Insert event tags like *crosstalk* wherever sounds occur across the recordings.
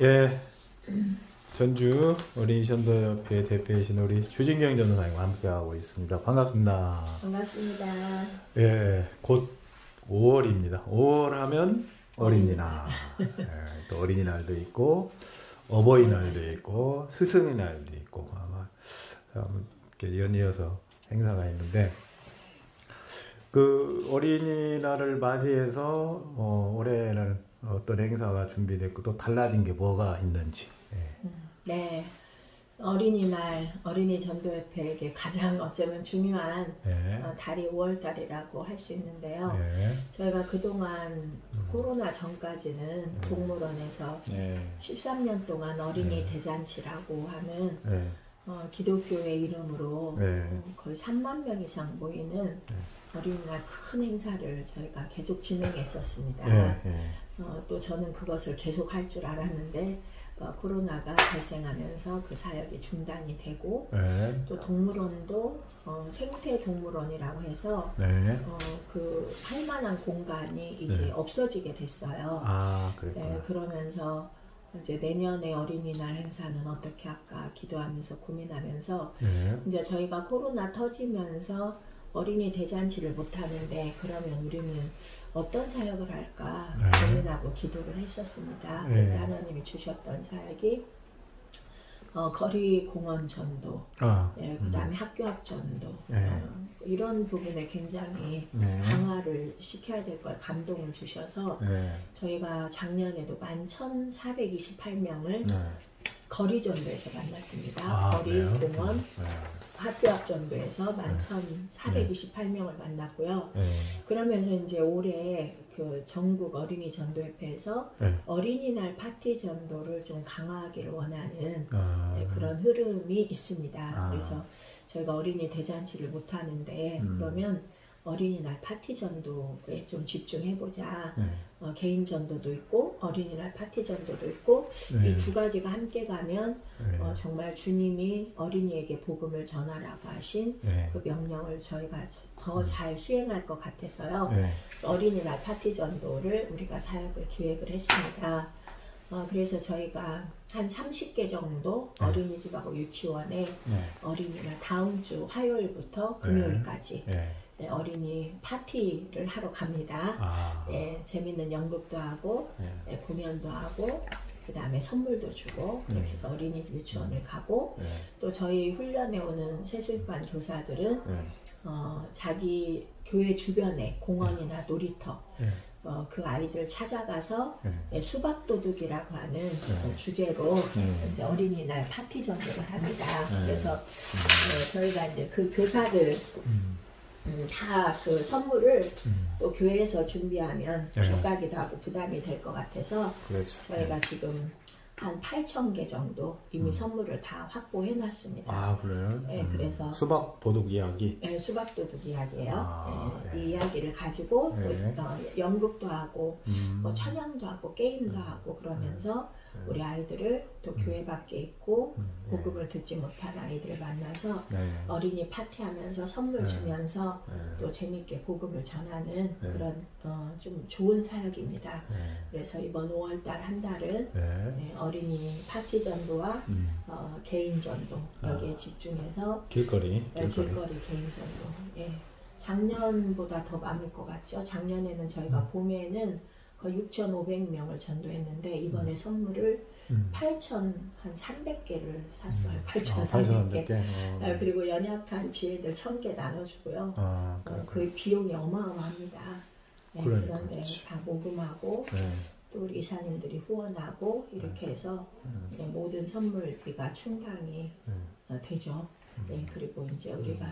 예, 전주 어린이 전도협회 대표이신 우리 주진경 전도사님과 함께하고 있습니다. 반갑습니다. 반갑습니다. 예, 곧 5월입니다. 5월 하면 어린이날. 예, 또 어린이날도 있고, 어버이날도 있고, 스승의날도 있고, 아마 이렇게 연이어서 행사가 있는데, 그 어린이날을 맞이해서 어, 올해는 어떤 행사가 준비됐고 또 달라진 게 뭐가 있는지. 예. 네. 어린이날 어린이 전도협회에게 가장 *laughs* 어쩌면 중요한 예. 어, 달이 5월달이라고 할 수 있는데요. 예. 저희가 그동안 코로나 전까지는 동물원에서 예. 13년 동안 어린이 네. 대잔치라고 하는 예. 어, 기독교의 이름으로 네. 어, 거의 3만 명 이상 모이는 어린이날 큰 행사를 저희가 계속 진행했었습니다. 어, 또 저는 그것을 계속 할 줄 알았는데 어, 코로나가 발생하면서 그 사역이 중단이 되고 예. 또 동물원도 어, 생태 동물원이라고 해서 네. 어, 그 할만한 공간이 이제 네. 없어지게 됐어요. 아, 네. 그러면서 이제 내년에 어린이날 행사는 어떻게 할까 기도하면서 고민하면서 예. 이제 저희가 코로나 터지면서 어린이 대잔치를 못 하는데 그러면 우리는 어떤 사역을 할까 네. 고민하고 기도를 했었습니다. 네. 그때 하나님이 주셨던 사역이 어, 거리 공원 전도, 아. 예, 그 다음에 학교 앞 전도 네. 어, 이런 부분에 굉장히 네. 강화를 시켜야 될 걸 감동을 주셔서 네. 저희가 작년에도 11,428명을 네. 거리 전도에서 만났습니다. 아, 거리 그래요? 공원 네. 학교 앞 전도에서 11,428명을 만났고요. 네. 그러면서 이제 올해 그 전국 어린이 전도협회에서 네. 어린이날 파티 전도를 좀 강화하기를 원하는 아. 네, 그런 흐름이 있습니다. 아. 그래서 저희가 어린이 대잔치를 못 하는데 음. 그러면 어린이날 파티 전도에 좀 집중해보자. 네. 어, 개인 전도도 있고 어린이날 파티 전도도 있고 네. 이두 가지가 함께 가면 네. 어, 정말 주님이 어린이에게 복음을 전하라고 하신 네. 그 명령을 저희가 더 잘 수행할 것 같아서요. 네. 어린이날 파티 전도를 우리가 사역을 기획을 했습니다. 어, 그래서 저희가 한 30개 정도 네. 어린이집하고 유치원에 네. 어린이날 다음 주 화요일부터 금요일까지 네. 네, 어린이 파티를 하러 갑니다. 아. 예, 재밌는 연극도 하고 네. 예, 공연도 하고 그 다음에 선물도 주고 네. 이렇게 해서 어린이 유치원을 가고 네. 또 저희 훈련에 오는 세수班 교사들은 네. 어, 자기 교회 주변에 공원이나 놀이터 네. 어, 그 아이들 찾아가서 네. 예, 수박 도둑이라고 하는 어, 주제로 네. 어린이날 파티 전도를 합니다. 네. 그래서 어, 저희가 이제 그 교사들 음. 다 그 선물을 음. 또 교회에서 준비하면 네. 비싸기도 하고 부담이 될 것 같아서 그렇죠. 저희가 지금 한 8천 개 정도 이미 음. 선물을 다 확보해 놨습니다. 아, 그래요? 네, 음. 그래서- 수박 보독 이야기. 네, 수박 도둑 이야기예요. 아, 네, 네. 이 이야기를 가지고 네. 또 어, 연극도 하고 음. 뭐 찬양도 하고 게임도 음. 하고 그러면서 네. 우리 아이들을 또 음. 교회 밖에 있고 음. 복음을 듣지 못한 아이들을 만나서 네. 어린이 파티하면서 선물 네. 주면서 네. 또 재밌게 복음을 전하는 네. 그런 어, 좀 좋은 사역입니다. 네. 그래서 이번 5월달 한 달은 네. 네, 어린이 파티 전도와 음. 어, 개인 전도 여기에 아. 집중해서 길거리. 네, 길거리. 개인 전도. 예. 작년보다 더 많을 것 같죠. 작년에는 저희가 음. 봄에는 거의 6,500명을 전도했는데 이번에 선물을 음. 8,300개를 샀어요. 음. 8,300개. 어, 아, 그리고 연약한 지혜들 1,000개 나눠주고요. 아, 어. 그 비용이 어마어마합니다. 네, 그러니까, 그런데 그렇지. 다 모금하고 네. 또 우리 이사님들이 후원하고 이렇게 해서 음. 네, 모든 선물비가 충당이 네. 어, 되죠. 음. 네, 그리고 이제 우리가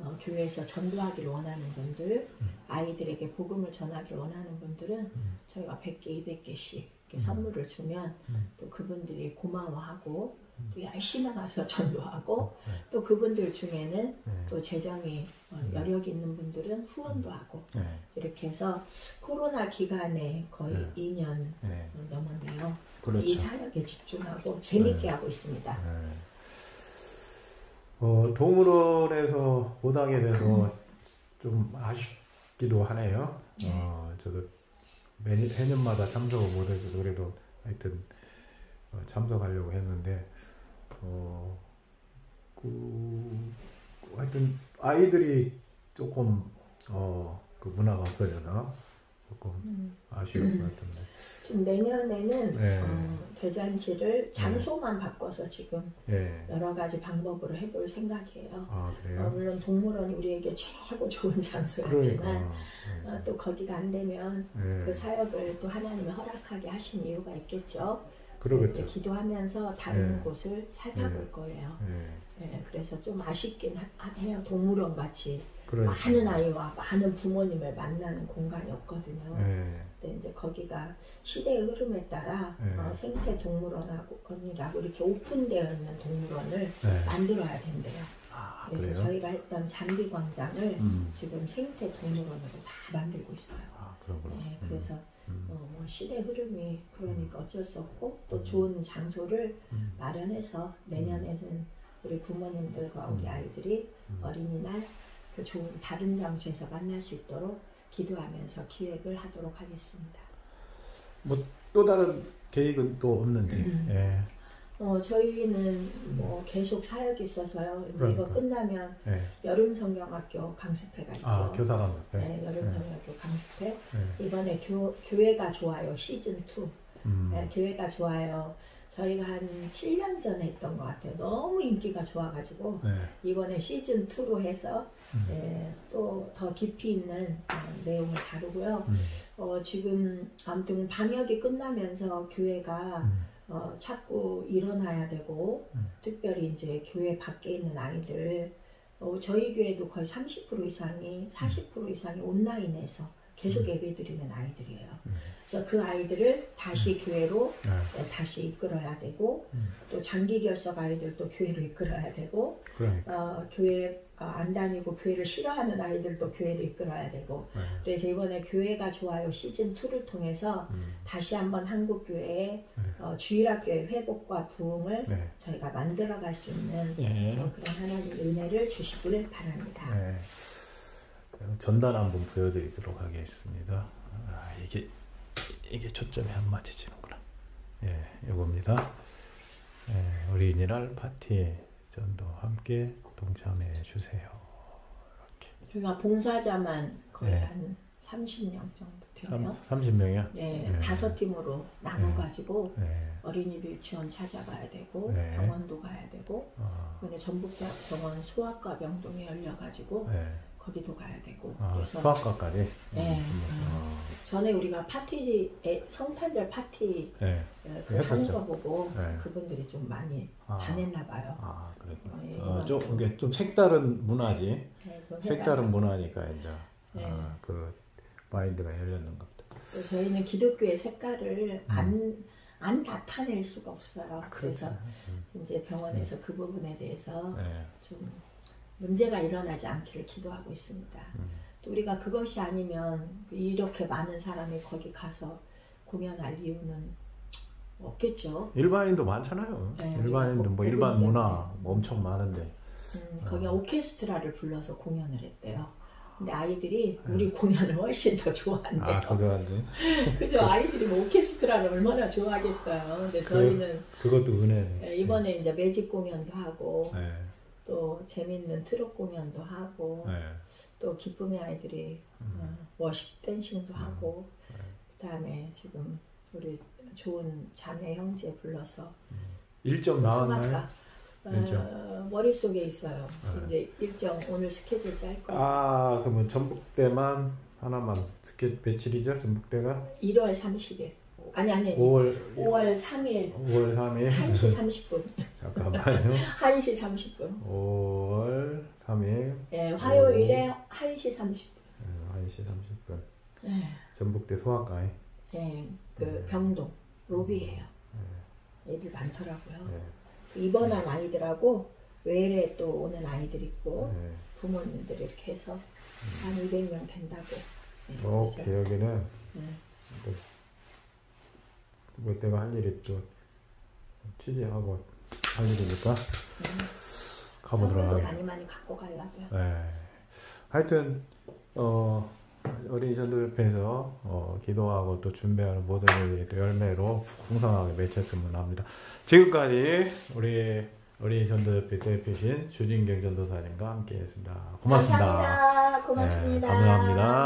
어, 교회에서 전도하기를 원하는 분들, 음. 아이들에게 복음을 전하기를 원하는 분들은 음. 저희가 100개, 200개씩 이렇게 음. 선물을 주면 음. 또 그분들이 고마워하고 또 열심히 나가서 *laughs* 전도하고 네. 또 그분들 중에는 네. 또 재정이 어, 음. 여력 있는 분들은 후원도 하고 네. 이렇게 해서 코로나 기간에 거의 네. 2년 네. 넘었네요. 그렇죠. 이 사역에 집중하고 재밌게 네. 하고 있습니다. 네. 어, 동물원에서 못 하게 돼서 좀 아쉽기도 하네요. 네. 어, 저도 매, 해년마다 참석을 못해서 그래도 하여튼 어, 참석하려고 했는데 어, 그 하여튼 아이들이 조금 어, 그 문화가 없어져서 조금 음. 아쉬울 것 같은데. 지금 내년에는 네. 어, 대잔치를 장소만 바꿔서 지금 예. 여러 가지 방법으로 해볼 생각이에요. 아 어, 그래요? 물론 동물원이 우리에게 최고 좋은 장소였지만 그러니까. 어, 또 거기가 안 되면 예. 그 사역을 또 하나님이 허락하게 하신 이유가 있겠죠. 그러겠죠. 기도하면서 다른 네. 곳을 찾아볼 네. 거예요. 그래서 좀 아쉽긴 하- 해요. 동물원 같이 그러니까. 많은 아이와 많은 부모님을 만나는 공간이었거든요. 예. 근데 이제 거기가 시대의 흐름에 따라 네. 어, 생태 동물원이라고 이렇게 오픈되어 있는 동물원을 네. 만들어야 된대요. 아 그래서 그래요? 저희가 했던 잔디 광장을 음. 지금 생태 동물원으로 다 만들고 있어요. 아 그러구나. 네, 음. 그래서 음. 어, 뭐 시대 흐름이 그러니까 어쩔 수 없고 또 음. 좋은 장소를 음. 마련해서 내년에는 우리 부모님들과 우리 음. 아이들이 음. 어린이날 그 좋은 다른 장소에서 만날 수 있도록 기도하면서 기획을 하도록 하겠습니다. 또 다른 계획은 또 없는지. 음. 예. 어, 저희는 뭐 계속 사역이 있어서요. 이제 이거 음. 그러니까. 끝나면 예. 여름 성경학교 강습회가 있죠. 아 교사관 앞에. 네, 여름 성경학교 강습회. 예. 이번에 교, 교회가 좋아요 시즌 2. 음. 네, 교회가 좋아요. 저희가 한 7년 전에 했던 것 같아요. 너무 인기가 좋아가지고 네. 이번에 시즌 2로 해서 네, 음. 또더 깊이 있는 어, 내용을 다루고요. 음. 어, 지금 아무튼 방역이 끝나면서 교회가 음. 어, 자꾸 일어나야 되고 음. 특별히 이제 교회 밖에 있는 아이들 어, 저희 교회도 거의 30% 이상이 40% 이상이 온라인에서 계속 음. 예배 드리는 아이들이에요. 음. 그래서 그 아이들을 다시 교회로 네. 어, 다시 이끌어야 되고 음. 또 장기 결석 아이들도 교회로 이끌어야 되고 그러니까. 어, 교회 어, 안 다니고 교회를 싫어하는 아이들도 교회로 이끌어야 되고 네. 그래서 이번에 교회가 좋아요 시즌 2를 통해서 음. 다시 한번 한국 교회의 네. 어, 주일학교의 회복과 부흥을 네. 저희가 만들어갈 수 있는 예. 어, 그런 하나님의 은혜를 주시길 바랍니다. 네. 전단 한번 보여드리도록 하겠습니다. 아, 이게 이게 초점이 안 맞춰지는구나. 예, 이겁니다. 예, 어린이날 파티 전도 함께 동참해 주세요. 이렇게. 저희가 봉사자만 거의 네. 한 30명 정도 되네요. 30명이요? 네, 네. 다섯 팀으로 나눠가지고 네. 어린이들 유치원 찾아가야 되고 네. 병원도 가야 되고 아, 이번에 전북대학 병원 소아과 명동에 열려가지고 네. 거기도 가야 되고 아, 그래서 수학과까지. 네. 음, 전에 우리가 파티 에, 성탄절 파티 아, 네. 어, 그. 하는 거 보고 네. 그분들이 좀 많이 아, 반했나 봐요. 아, 그랬구나. 예, 어, 좀 이게 좀 색다른 문화지. 네, 좀 색다른 문화니까 이제 네. 아, 그 마인드가 열렸는 것 같다. 또 저희는 기독교의 색깔을 안, 안 나타낼 수가 없어요. 아, 그래서 그렇죠. 음, 이제 병원에서 그 부분에 대해서 네. 좀 문제가 일어나지 않기를 기도하고 있습니다. 우리가 그것이 아니면 이렇게 많은 사람이 거기 가서 공연할 이유는 없겠죠. 일반인도 많잖아요. 네, 일반인도 뭐 일반 그분들. 문화 뭐 엄청 많은데. 음, 거기 어. 오케스트라를 불러서 공연을 했대요. 근데 아이들이 네. 우리 공연을 훨씬 더 좋아한대요. 아, 더 좋아한데. *laughs* 그죠? 아이들이 뭐 오케스트라를 얼마나 좋아하겠어요. 근데 그- 저희는 그 것도 은혜네. 예, 이번에 이제 매직 공연도 하고 네. 또 재밌는 트롯 공연도 하고 네. 또 기쁨의 아이들이 음. 어, 워십 댄싱도 하고 네. 그다음에 지금 우리 좋은 자매 형제 불러서 일정 나왔나요? 성악가 일정. 어, 머릿속에 있어요. 네. 이제 일정 오늘 스케줄 짤 거예요. 아, 그러면 전북대만 하나만 스케 며칠이죠? 전북대가 1월 30일. 아니 아니 5월 5월 3일 5월 3일 1시 30분. 잠깐만요. 1시 30분. 5월 3일 예, 화요일에 1시 30분. 1시 30분. 예. 전북대 소아과에. 예, 그 음. 병동 로비예요. 애들 많더라고요. 네. 입원한 아이들하고 외래 또 오는 아이들 있고 네. 부모님들 이렇게 해서 한 200명 된다고. 그래서, 여기는 예. 뭐 내가 할 일이 또 취재하고 할 일이니까 음, 가보도록 하겠습니다. 많이 많이 갖고 가려고요. 네. 하여튼 어 어린이 전도 전도협회에서 어, 기도하고 또 준비하는 모든 일들이 또 열매로 풍성하게 맺혔으면 합니다. 지금까지 우리 우리 전도협회 대표신 주진경 전도사님과 함께했습니다. 고맙습니다. 감사합니다. 고맙습니다. 네, 감사합니다.